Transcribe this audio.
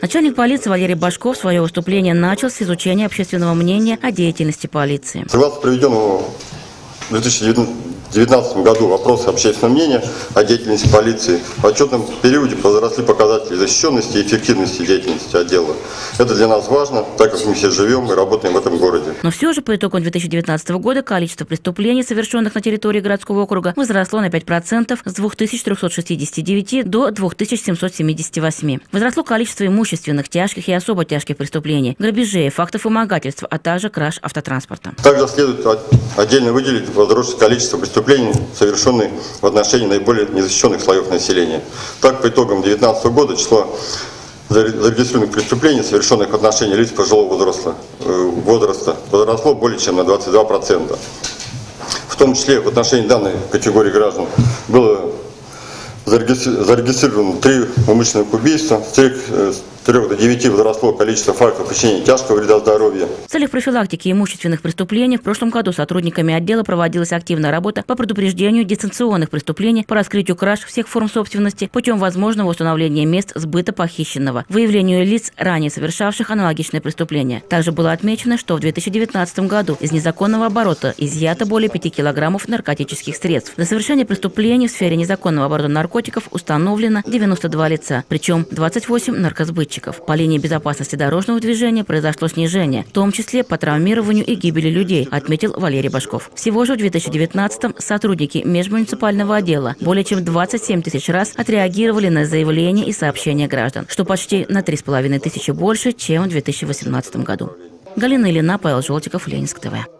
Начальник полиции Валерий Башков свое выступление начал с изучения общественного мнения о деятельности полиции. Согласно проведенному в 2019 году опроса общественного мнения о деятельности полиции, в отчетном периоде возросли показатели защищенности и эффективности деятельности отдела. Это для нас важно, так как мы все живем и работаем в этом городе. Но все же по итогам 2019 года количество преступлений, совершенных на территории городского округа, возросло на 5% с 2369 до 2778. Возросло количество имущественных, тяжких и особо тяжких преступлений, грабежей, фактов вымогательства, а также краж автотранспорта. Также следует отдельно выделить возросшее количество преступлений, совершенных в отношении наиболее незащищенных слоев населения. Так, по итогам 2019 года число зарегистрированных преступлений, совершенных в отношении лиц пожилого возраста, э, возраста возросло более чем на 22%. В том числе в отношении данной категории граждан было зарегистрировано три умышленных убийства, с 3 до 9 возросло количество фактов причинения тяжкого вреда здоровью. В целях профилактики имущественных преступлений в прошлом году сотрудниками отдела проводилась активная работа по предупреждению дистанционных преступлений, по раскрытию краж всех форм собственности путем возможного установления мест сбыта похищенного, выявлению лиц, ранее совершавших аналогичные преступления. Также было отмечено, что в 2019 году из незаконного оборота изъято более 5 килограммов наркотических средств. На совершение преступлений в сфере незаконного оборота наркотиков установлено 92 лица, причем 28 наркосбытчиков датчиков. По линии безопасности дорожного движения произошло снижение, в том числе по травмированию и гибели людей, отметил Валерий Башков. Всего же в 2019-м сотрудники межмуниципального отдела более чем 27 тысяч раз отреагировали на заявления и сообщения граждан, что почти на 3,5 тысячи больше, чем в 2018 году. Галина Ильина, Павел Желтиков, Ленинск ТВ.